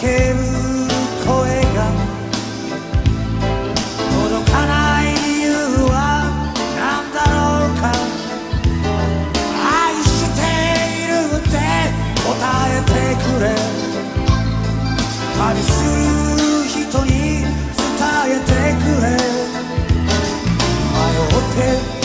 ける声が届かない理由は何だろうか。愛しているって答えてくれ。旅する人に伝えてくれ。迷って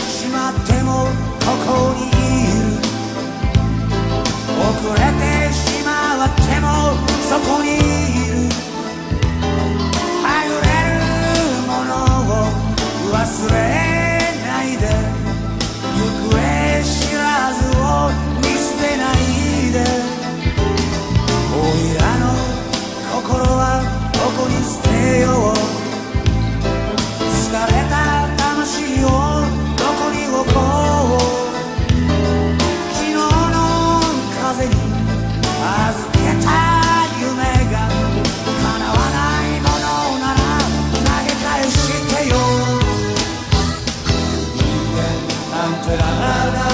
la la la